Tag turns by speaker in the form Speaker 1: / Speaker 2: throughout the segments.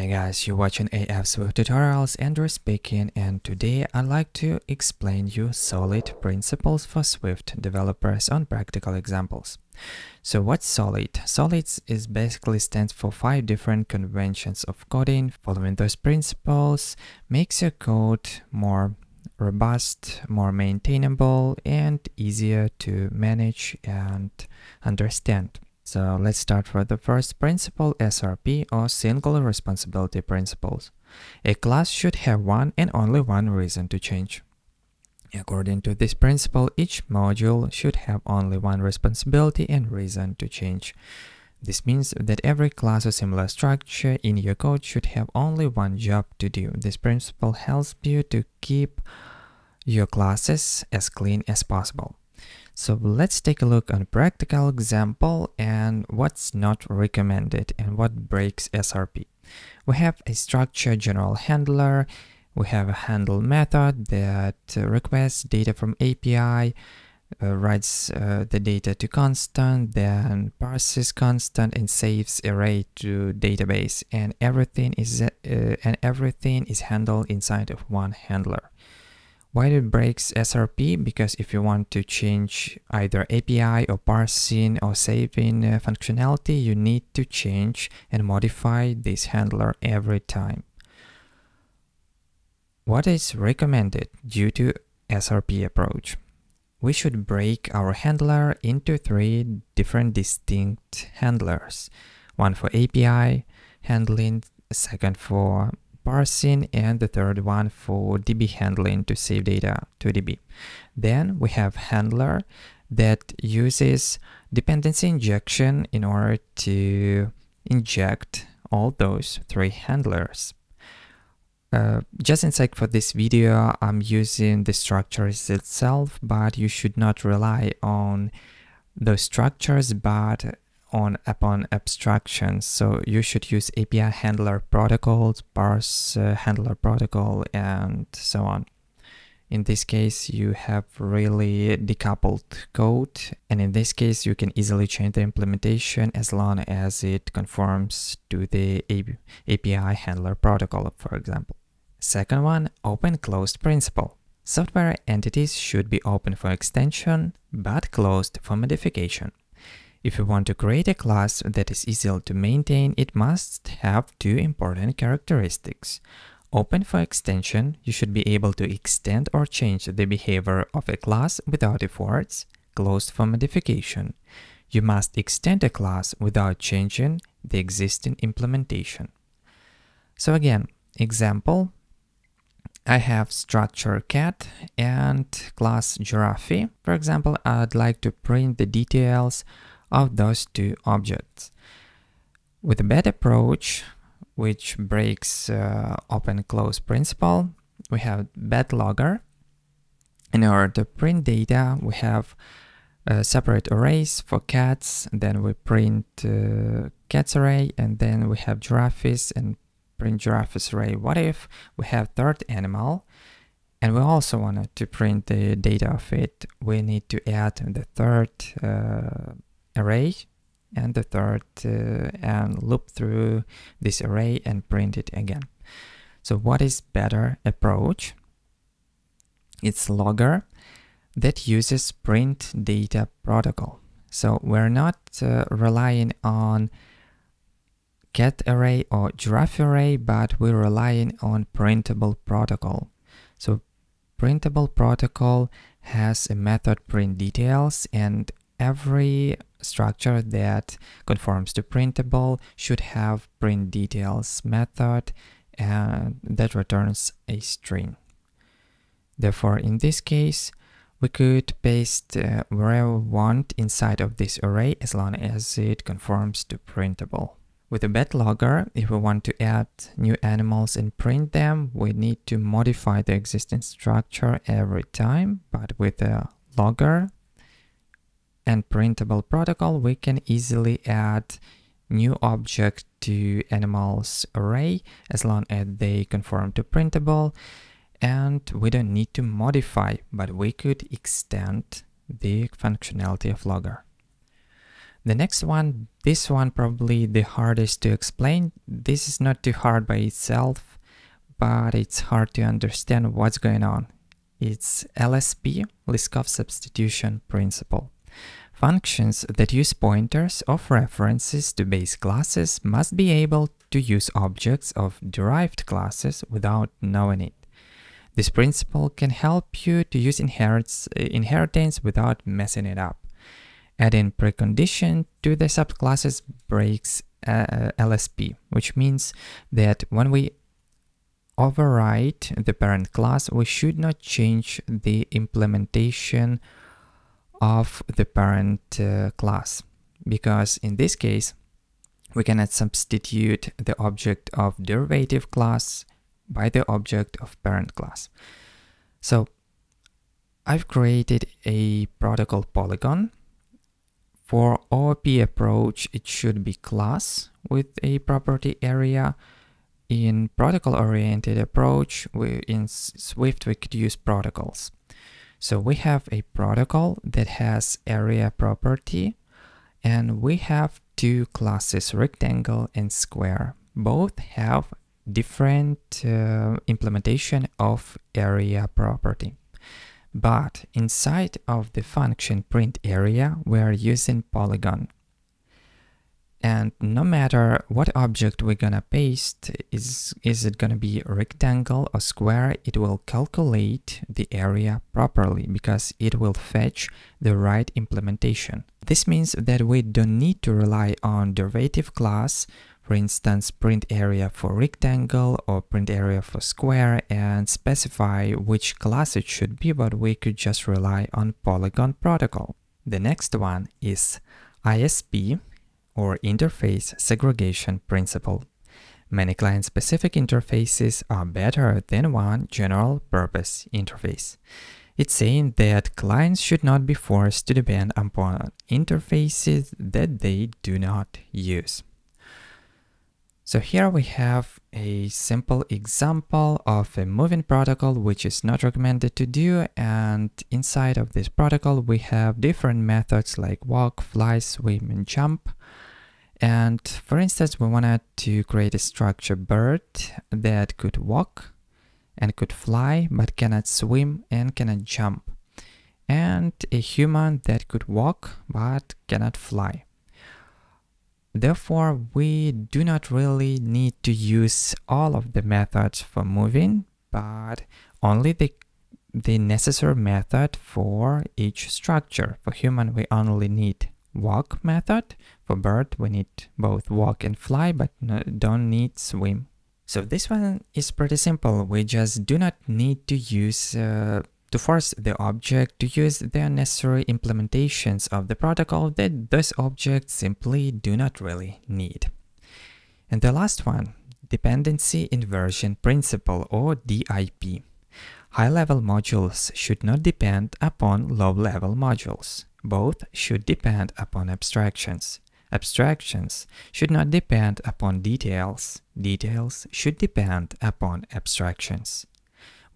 Speaker 1: Hey guys, you're watching AF Swift Tutorials, Andrew speaking, and today I'd like to explain you solid principles for Swift developers on practical examples. So what's solid? Solid is basically stands for five different conventions of coding. Following those principles makes your code more robust, more maintainable, and easier to manage and understand. So let's start with the first principle, SRP or Single Responsibility Principles. A class should have one and only one reason to change. According to this principle, each module should have only one responsibility and reason to change. This means that every class or similar structure in your code should have only one job to do. This principle helps you to keep your classes as clean as possible. So let's take a look on a practical example and what's not recommended and what breaks SRP. We have a structure general handler, we have a handle method that requests data from API, uh, writes uh, the data to constant, then parses constant and saves array to database, and everything is uh, and everything is handled inside of one handler. Why it breaks SRP? Because if you want to change either API or parsing or saving uh, functionality, you need to change and modify this handler every time. What is recommended due to SRP approach? We should break our handler into three different distinct handlers. One for API handling, second for parsing and the third one for DB handling to save data to DB. Then we have handler that uses dependency injection in order to inject all those three handlers. Uh, just in sake for this video, I'm using the structures itself, but you should not rely on those structures, but on upon abstractions. So you should use API handler protocols, parse uh, handler protocol, and so on. In this case, you have really decoupled code, and in this case, you can easily change the implementation as long as it conforms to the API handler protocol, for example. Second one, open-closed principle. Software entities should be open for extension, but closed for modification. If you want to create a class that is easy to maintain, it must have two important characteristics. Open for extension, you should be able to extend or change the behavior of a class without efforts. Closed for modification. You must extend a class without changing the existing implementation. So again, example, I have structure cat and class giraffe. For example, I'd like to print the details of those two objects. With a bad approach, which breaks uh, open-close principle, we have bad logger. In order to print data, we have uh, separate arrays for cats, then we print uh, cats array, and then we have giraffes and print giraffes array. What if we have third animal, and we also wanted to print the data of it? We need to add the third uh, array and the third uh, and loop through this array and print it again. So what is better approach? It's logger that uses print data protocol. So we're not uh, relying on cat array or giraffe array, but we're relying on printable protocol. So printable protocol has a method print details and every structure that conforms to printable should have print details method and that returns a string. Therefore, in this case, we could paste uh, wherever we want inside of this array as long as it conforms to printable. With a bad logger, if we want to add new animals and print them, we need to modify the existing structure every time, but with a logger, and printable protocol, we can easily add new object to animals array as long as they conform to printable and we don't need to modify but we could extend the functionality of logger. The next one, this one probably the hardest to explain. This is not too hard by itself, but it's hard to understand what's going on. It's LSP, Liskov substitution principle. Functions that use pointers of references to base classes must be able to use objects of derived classes without knowing it. This principle can help you to use inheritance without messing it up. Adding precondition to the subclasses breaks uh, LSP, which means that when we overwrite the parent class, we should not change the implementation of the parent uh, class because in this case we cannot substitute the object of derivative class by the object of parent class. So I've created a protocol polygon. For OOP approach, it should be class with a property area. In protocol-oriented approach, we, in Swift, we could use protocols. So we have a protocol that has area property and we have two classes, rectangle and square. Both have different uh, implementation of area property. But inside of the function print area, we are using polygon. And no matter what object we're gonna paste, is, is it gonna be rectangle or square, it will calculate the area properly because it will fetch the right implementation. This means that we don't need to rely on derivative class, for instance, print area for rectangle or print area for square and specify which class it should be, but we could just rely on polygon protocol. The next one is ISP, or Interface Segregation Principle. Many client-specific interfaces are better than one general-purpose interface. It's saying that clients should not be forced to depend upon interfaces that they do not use. So here we have a simple example of a moving protocol which is not recommended to do and inside of this protocol we have different methods like walk, fly, swim and jump. And for instance we wanted to create a structure bird that could walk and could fly but cannot swim and cannot jump and a human that could walk but cannot fly. Therefore, we do not really need to use all of the methods for moving, but only the, the necessary method for each structure. For human, we only need walk method. For bird, we need both walk and fly, but don't need swim. So this one is pretty simple. We just do not need to use uh, to force the object to use the necessary implementations of the protocol that those objects simply do not really need. And the last one, Dependency Inversion Principle or DIP. High-level modules should not depend upon low-level modules. Both should depend upon abstractions. Abstractions should not depend upon details. Details should depend upon abstractions.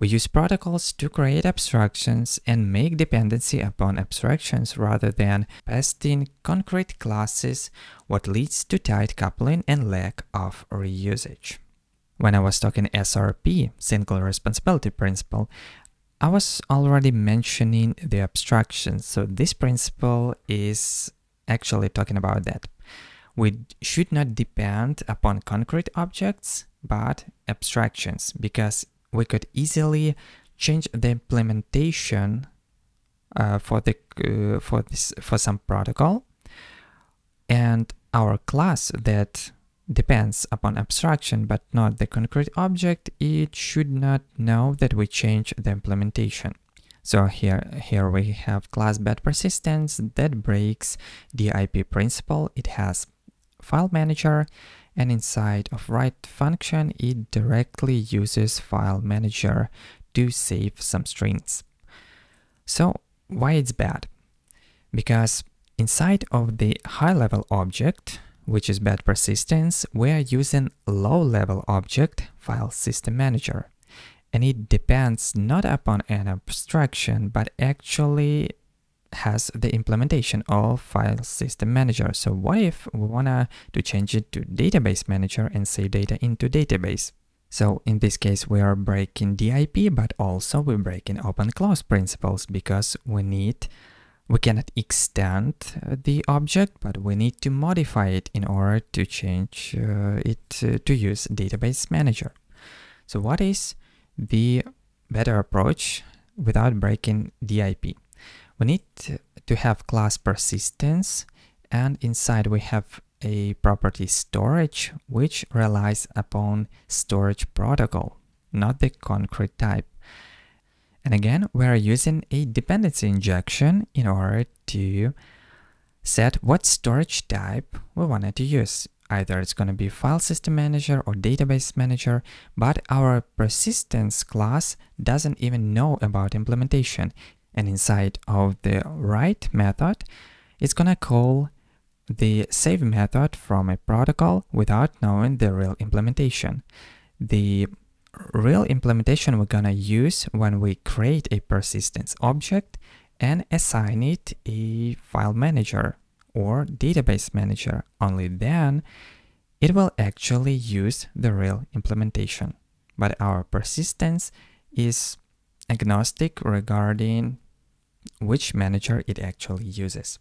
Speaker 1: We use protocols to create abstractions and make dependency upon abstractions rather than pasting concrete classes, what leads to tight coupling and lack of reusage. When I was talking SRP, Single Responsibility Principle, I was already mentioning the abstractions, so this principle is actually talking about that. We should not depend upon concrete objects, but abstractions, because we could easily change the implementation uh, for the uh, for this for some protocol and our class that depends upon abstraction but not the concrete object it should not know that we change the implementation so here here we have class bad persistence that breaks the IP principle it has file manager and inside of write function it directly uses file manager to save some strings. So why it's bad? Because inside of the high level object, which is bad persistence, we are using low level object file system manager. And it depends not upon an abstraction, but actually has the implementation of file system manager. So what if we wanna to change it to database manager and save data into database? So in this case, we are breaking DIP, but also we're breaking open close principles because we need, we cannot extend the object, but we need to modify it in order to change uh, it uh, to use database manager. So what is the better approach without breaking DIP? We need to have class persistence and inside we have a property storage which relies upon storage protocol, not the concrete type. And again, we're using a dependency injection in order to set what storage type we wanted to use. Either it's going to be file system manager or database manager, but our persistence class doesn't even know about implementation. And inside of the write method, it's going to call the save method from a protocol without knowing the real implementation. The real implementation we're gonna use when we create a persistence object and assign it a file manager or database manager. Only then it will actually use the real implementation. But our persistence is agnostic regarding which manager it actually uses.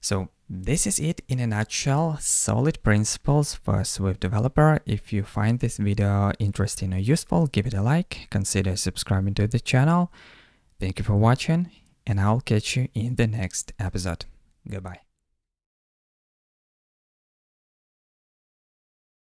Speaker 1: So this is it in a nutshell, solid principles for Swift developer. If you find this video interesting or useful, give it a like, consider subscribing to the channel. Thank you for watching and I'll catch you in the next episode. Goodbye.